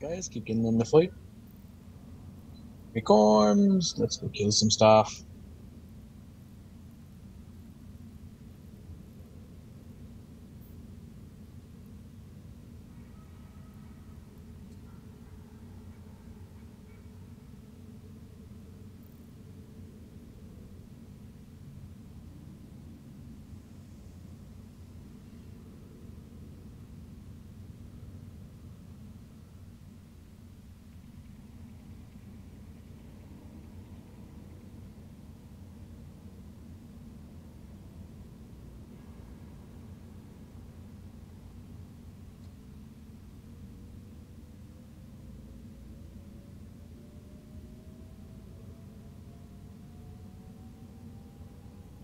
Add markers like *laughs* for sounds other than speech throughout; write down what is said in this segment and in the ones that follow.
Guys, keep getting in the fleet. Make arms. Let's go kill some stuff.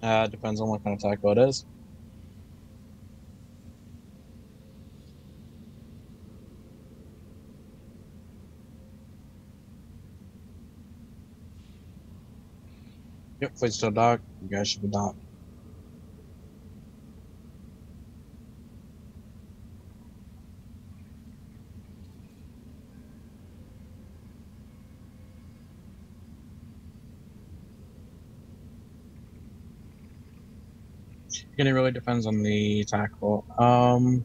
Uh, depends on what kind of taco it is. Yep, fleet's still docked. You guys should be docked. It really depends on the tackle. Um,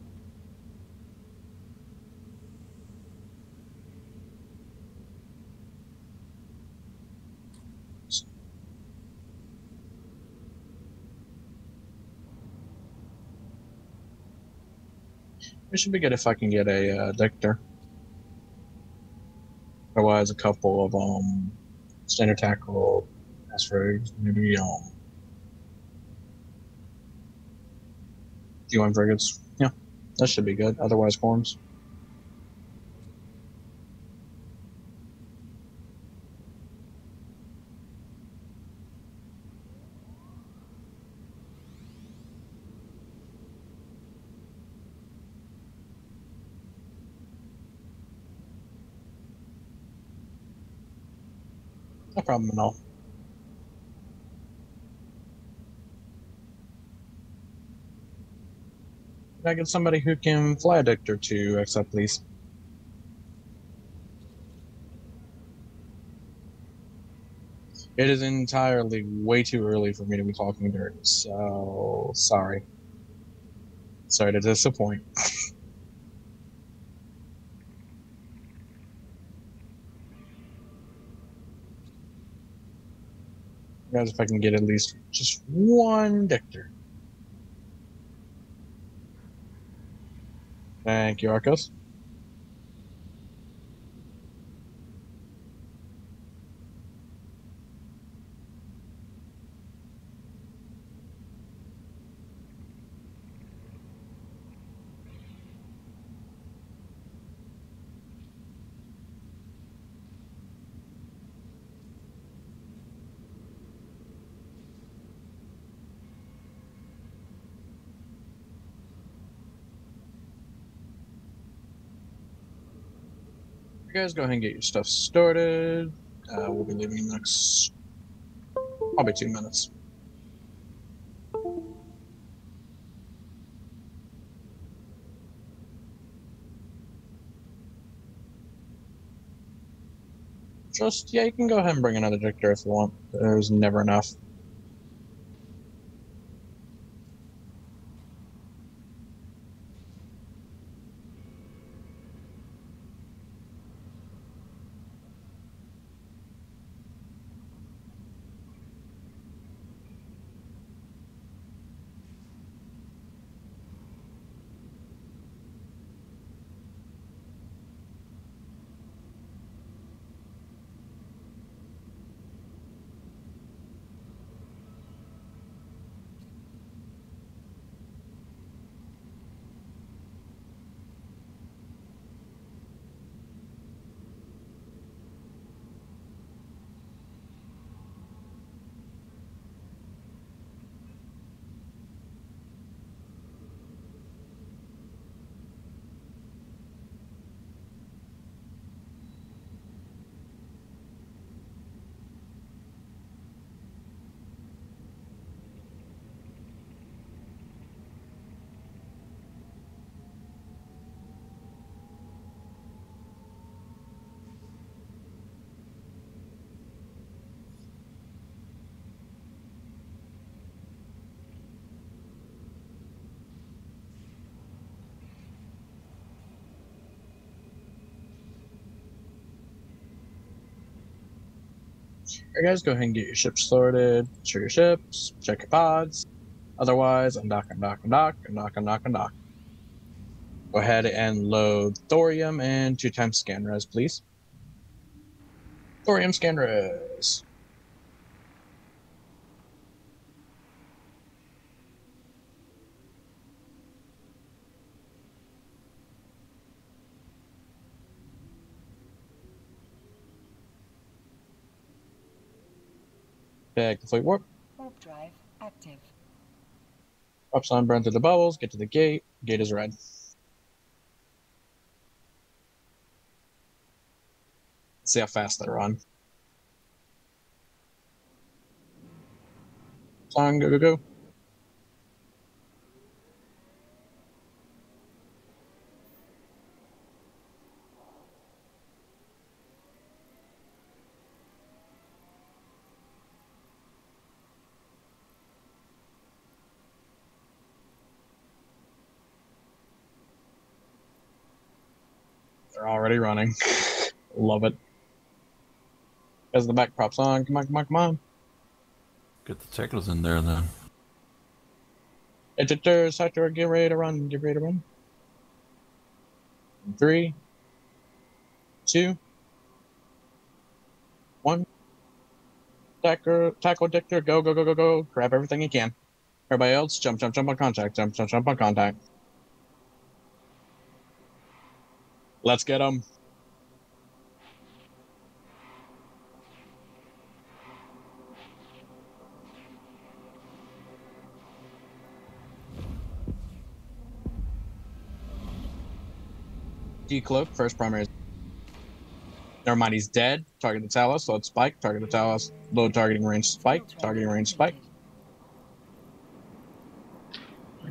it should be good if I can get a uh, Dictor. Otherwise, a couple of um standard tackle, as for maybe um UN frigates. Yeah, that should be good. Otherwise, forms. No problem at all. I get somebody who can fly a Dictor to accept, please? It is entirely way too early for me to be talking dirt, so sorry. Sorry to disappoint. *laughs* Guys, if I can get at least just one Dictor. Thank you, Arcos. You guys go ahead and get your stuff started. Uh, we'll be leaving in the next probably two minutes. Just, yeah, you can go ahead and bring another Dictor if you want. There's never enough. Alright, guys, go ahead and get your ships sorted. Show your ships. Check your pods. Otherwise, undock, undock, undock, undock, undock, undock. Go ahead and load thorium and two times scan res, please. Thorium scan res. The fleet warp. Warp drive active. Props on, burn through the bubbles, get to the gate. Gate is red. see how fast they run. Song, go, go, go. They're already running. Love it. As the back props on, come on, come on, come on. Get the technos in there then. Ejector, sector, get ready to run, get ready to run. Three, two, one. Tackle, tackle, dictor, go, go, go, go, go. Grab everything you can. Everybody else, jump, jump, jump on contact, jump, jump, jump on contact. Let's get them. Decloak, first primary. Never mind, he's dead. Target the Talos, load spike. Target the Talos, load targeting range spike. Targeting range spike.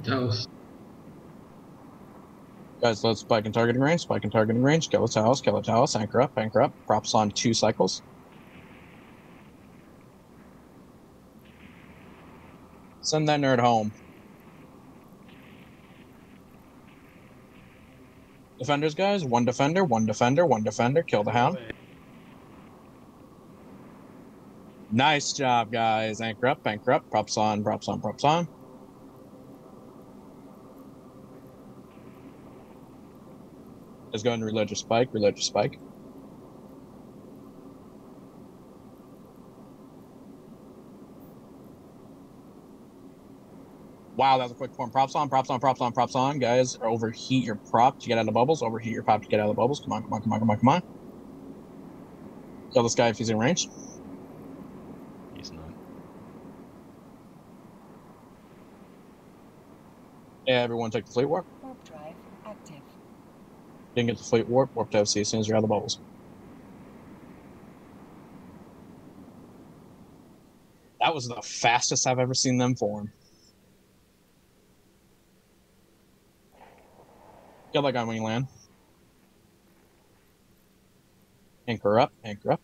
Talos. Guys, load spike and targeting range. Spike and targeting range. Kill the Talos, kill the Talos. Anchor up, anchor up. Props on two cycles. Send that nerd home. Defenders, guys. One defender, one defender, one defender. Kill the hound. Nice job, guys. Anchor up, anchor up. Props on, props on, props on. Let's go ahead and reload your spike. Reload your spike. Wow, that was a quick form. Props on, props on, props on, props on. Guys, overheat your prop to get out of the bubbles. Overheat your prop to get out of the bubbles. Come on, come on, come on, come on, come on. Kill this guy if he's in range. He's not. Everyone take the fleet warp. Didn't get the fleet warp. Warp to FC as soon as you're out of the bubbles. That was the fastest I've ever seen them form. Kill that guy when you land. Anchor up, anchor up.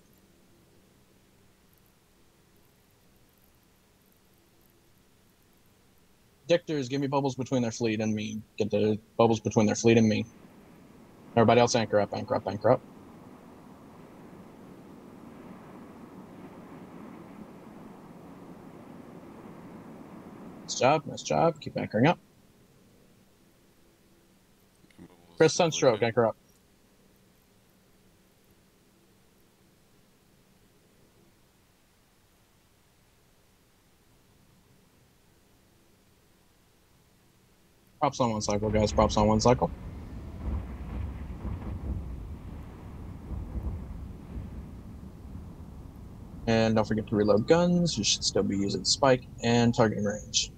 Dictors, give me bubbles between their fleet and me. Get the bubbles between their fleet and me. Everybody else anchor up, anchor up, anchor up. Nice job, nice job. Keep anchoring up. Chris Sunstroke, anchor up. Props on one cycle, guys. Props on one cycle. And don't forget to reload guns. You should still be using spike and targeting range.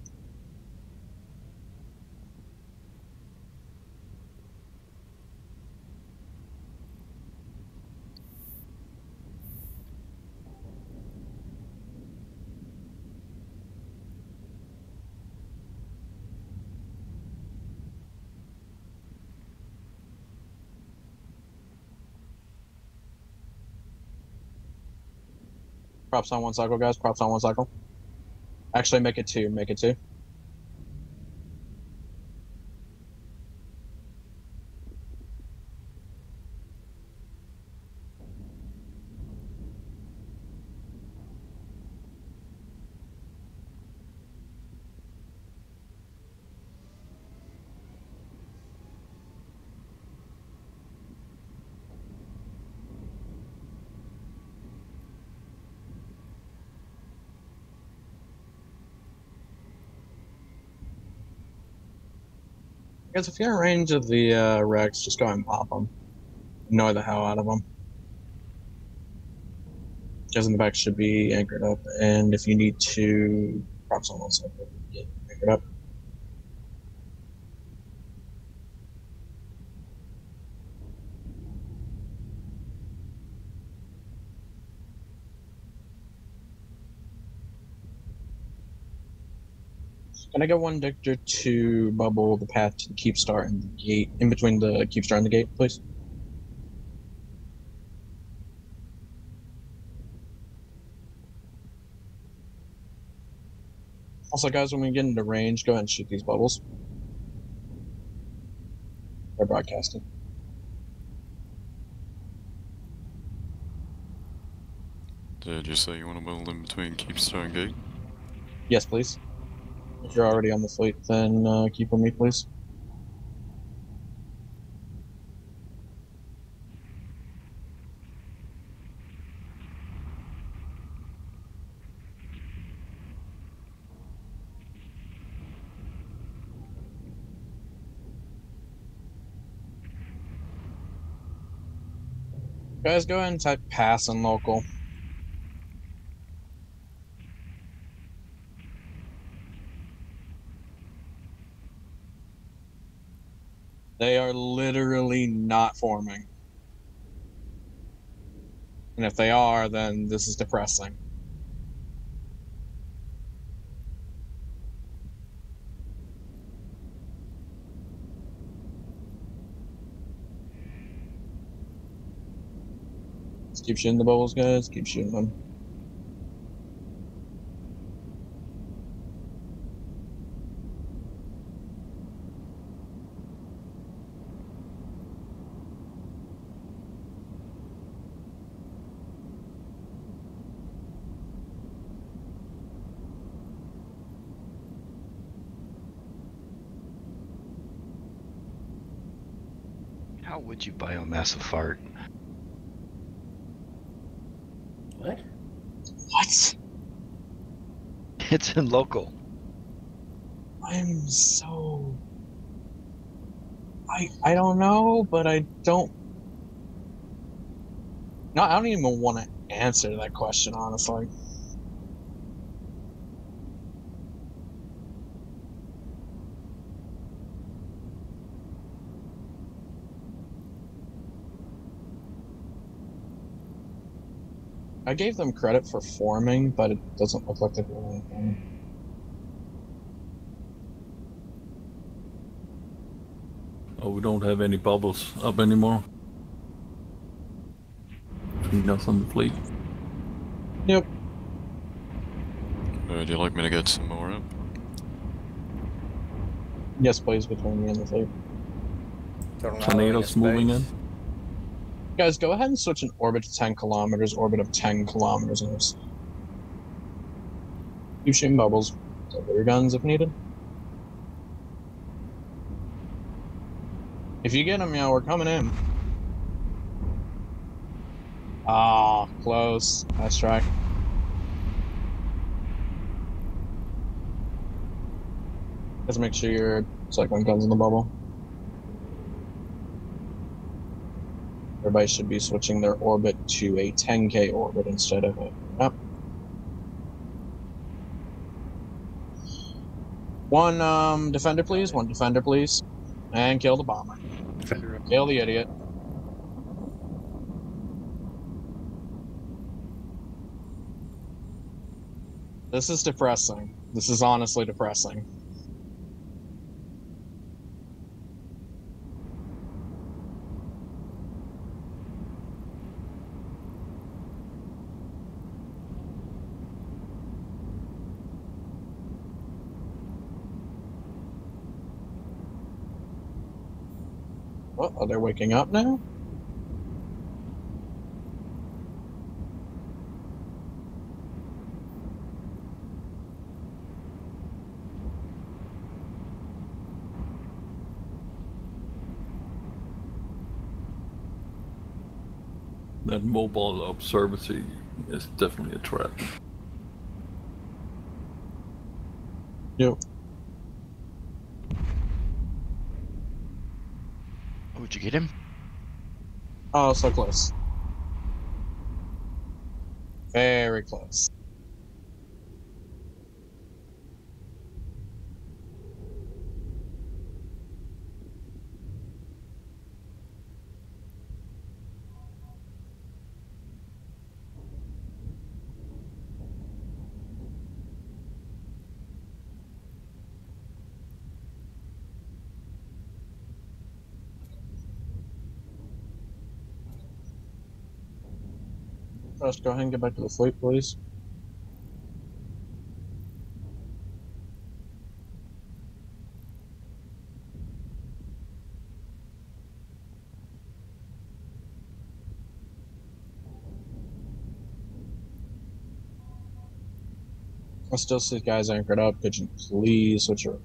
Props on one cycle, guys. Props on one cycle. Actually, make it two. Make it two. Guys, if you're in range of the uh, Rex, just go and pop them. Annoy the hell out of them. Guys in the back should be anchored up, and if you need to prop someone else up, get anchored up. Can I get one Dictor to bubble the path to the Keepstar and the gate in between the Keepstar and the gate, please? Also, guys, when we get into range, go ahead and shoot these bubbles. They're broadcasting. Did you say you want to bubble in between Keepstar and Gate? Yes, please. If you're already on the fleet, then uh, keep on me, please. Guys, go ahead and type pass in local. They are literally not forming. And if they are, then this is depressing. Keep shooting the bubbles, guys. Keep shooting them. How would you biomass a fart? What? What? It's in local. I'm so. I I don't know, but I don't. No, I don't even want to answer that question, honestly. I gave them credit for forming, but it doesn't look like they're doing anything. Oh, we don't have any bubbles up anymore. Between us and the fleet. Yep. Uh, do you like me to get some more up? Yes, please, between me and the fleet. Tornadoes moving in. Guys, go ahead and switch an orbit to 10 kilometers, orbit of 10 kilometers. And keep shooting bubbles. Your guns if needed. If you get them, yeah, we're coming in. Ah, close. Nice try. Just make sure you're cycling guns in the bubble. Everybody should be switching their orbit to a 10k orbit instead of a. Yep. One um, defender, please. One defender, please. And kill the bomber. Defender. Kill the idiot. This is depressing. This is honestly depressing. Are waking up now? That mobile observatory is definitely a threat. Yep. You get him? Oh, so close. Very close. Just go ahead and get back to the fleet, please. I still see guys anchored up. Could you please switch to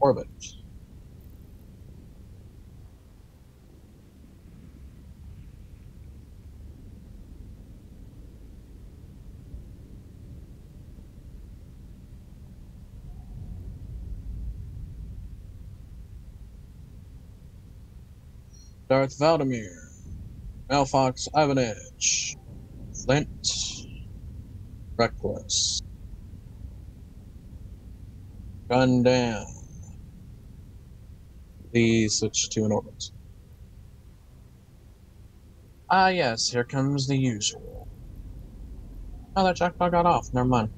orbit? Darth Valdemir, Malfox Ivanich, Flint, Reckless, Gun down. Please switch to an orbit. Ah, yes, here comes the usual. Oh, that Jackdaw got off. Never mind.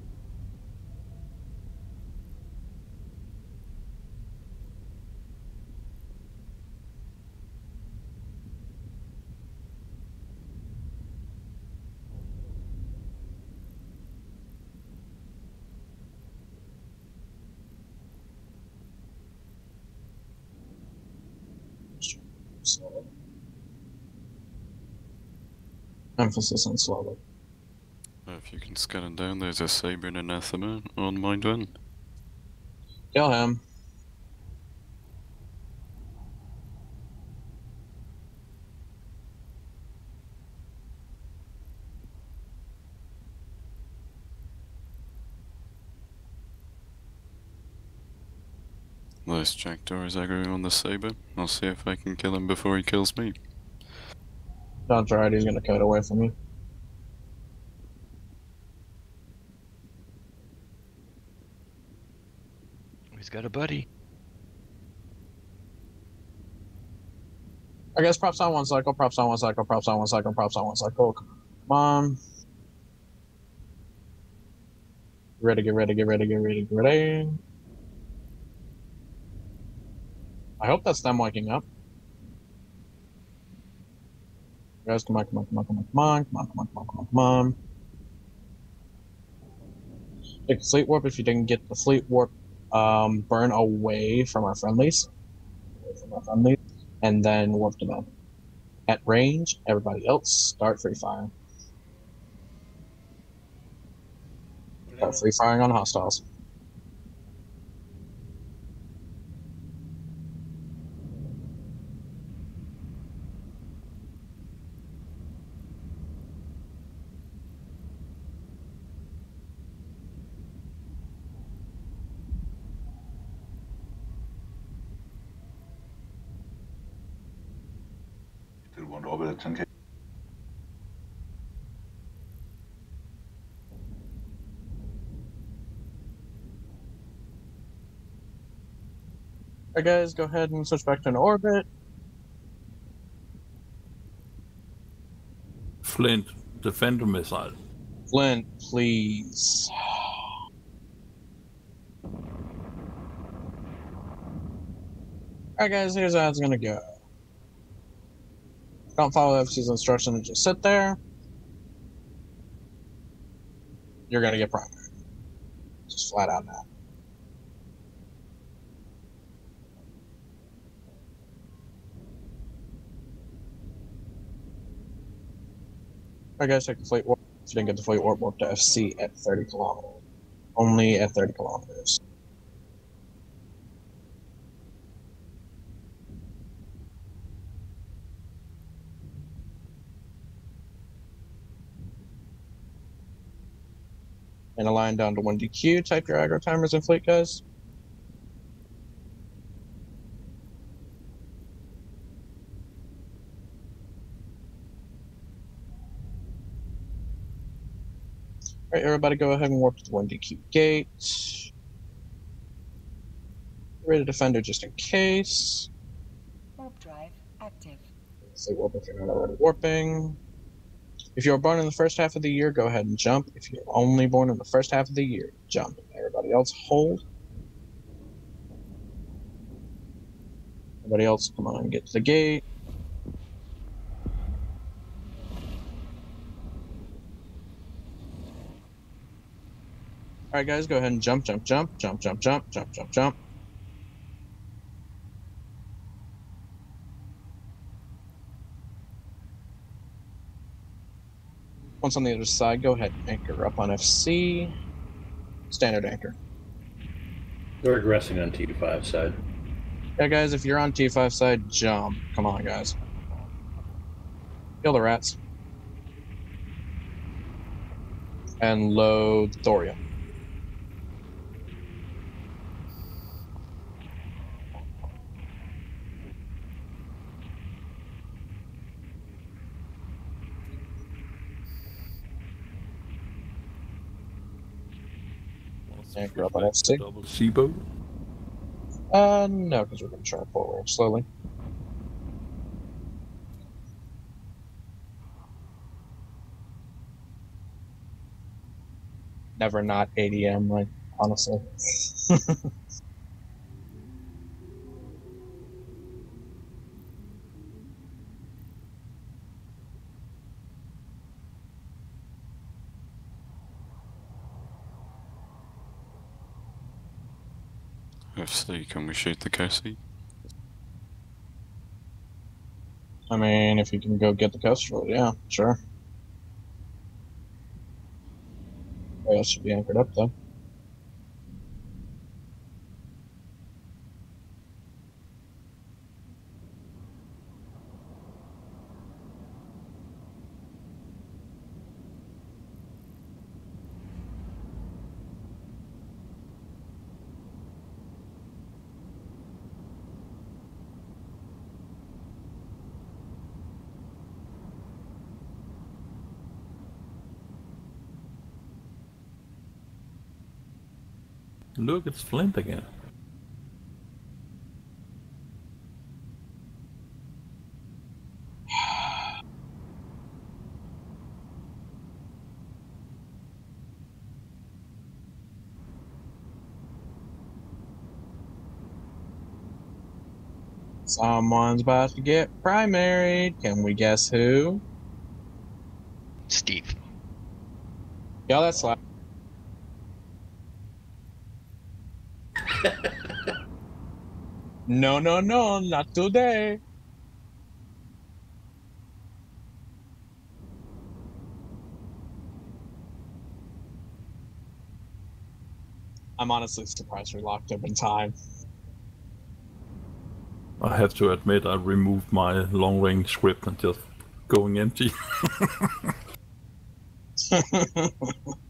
Slowly. Emphasis on slowly. If you can scan it down, there's a Sabre and Anathema on Mind One. Kill him. Those Jackdaws aggroing on the Sabre. I'll see if I can kill him before he kills me. Don't try it, he's gonna cut away from you. He's got a buddy. I guess props on one cycle, props on one cycle, props on one cycle, props on one cycle. Come on. Get ready, get ready, get ready, get ready, get ready. I hope that's them waking up. Guys, come on, come on, come on, come on, come on, come on, come on, come on, come on. Take the fleet warp if you didn't get the fleet warp. Um, burn away from our friendlies. From our friendlies and then warp them out. At range, everybody else start free firing. Start free firing on hostiles. Still want orbit at 10k. Alright, guys, go ahead and switch back to an orbit. Flint, defender missile. Flint, please. Alright, guys, here's how it's gonna go. Don't follow FC's instruction and just sit there. You're gonna get primary. Just flat out now. Alright, guys, take the fleet warp. If you didn't get the fleet warp, warp to FC at 30 kilometers. Only at 30 kilometers. And align down to 1DQ. Type your aggro timers in fleet, guys. Alright, everybody go ahead and warp to the Windy Keep Gate. Ready to defender just in case. Warp drive active. Say warp if you're not already warping. If you were born in the first half of the year, go ahead and jump. If you're only born in the first half of the year, jump. Everybody else, hold. Everybody else, come on, get to the gate. Alright, guys, go ahead and jump, jump, jump, jump, jump, jump, jump, jump, jump. Once on the other side, go ahead and anchor up on FC. Standard anchor. We're regressing on T5 side. Yeah, guys, if you're on T5 side, jump. Come on, guys. Kill the rats. And load thorium. Anchor up on FC. Double C boat. Uh, no, because we're going to try to forward slowly. Never not ADM, like, honestly. *laughs* FC, can we shoot the Cassie? I mean, if you can go get the Kestrel, yeah, sure. That should be anchored up, though. Look, it's Flint again. Someone's about to get primaried. Can we guess who? Steve. Yeah, that's loud. No, no, no, not today. I'm honestly surprised we locked up in time. I have to admit, I removed my long range script and just going empty. *laughs* *laughs*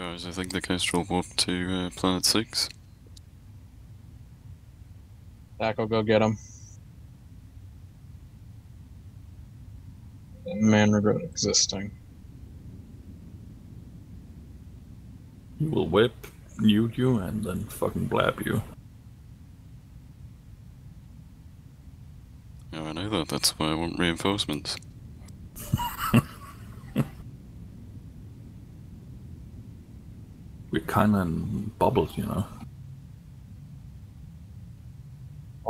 Guys, I think the Kestrel warped to uh, Planet 6. Zach will go get him. Man regret existing. he will whip, mute you, and then fucking blab you. Yeah, I know that. That's why I want reinforcements. We're kinda in bubbles, you know.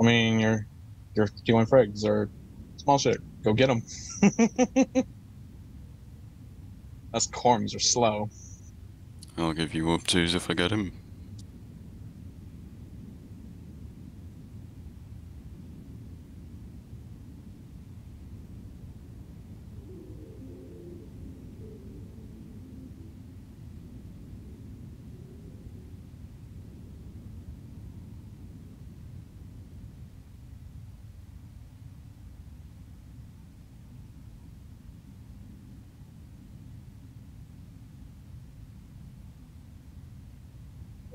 I mean, you're you're doing frags or small shit. Go get them. *laughs* Us corms are slow. I'll give you warp 2s if I get him.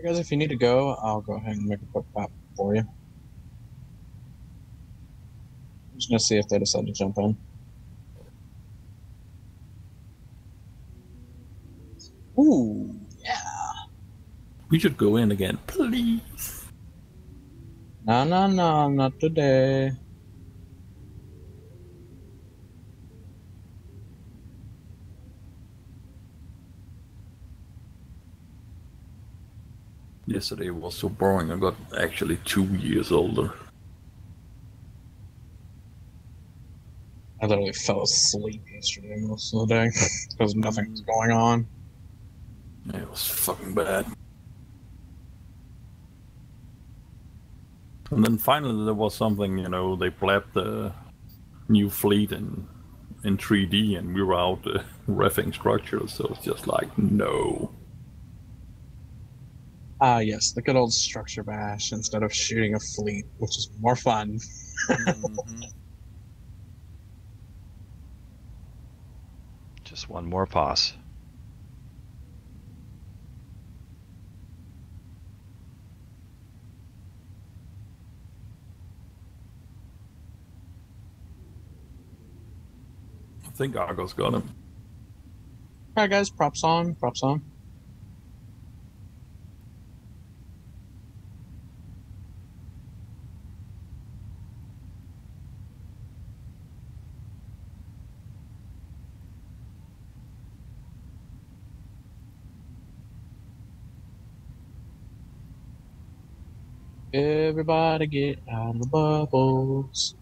guys, if you need to go, I'll go ahead and make a quick map for you. I'm just gonna see if they decide to jump in. Ooh, yeah. We should go in again, please. No, no, no, not today. Yesterday was so boring. I got actually two years older. I literally fell asleep yesterday most of the day because nothing was going on. It was fucking bad. And then finally there was something, you know, they blabbed the new fleet in in 3D and we were out uh, *laughs* refing structures, so it's just like, no. Ah, yes, the good old structure bash instead of shooting a fleet, which is more fun. *laughs* Just one more pause. I think Argos got him. Alright, guys, props on, props on. Everybody get out of the bubbles.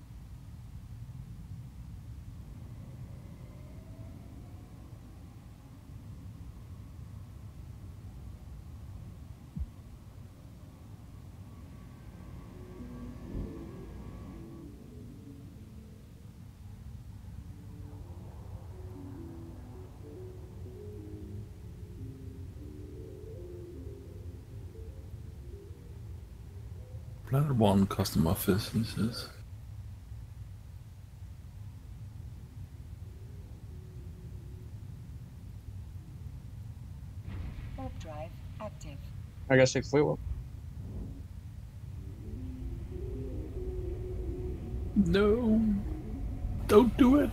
Planet One custom office, he says. Warp drive active. I guess take fleet. No. Don't do it.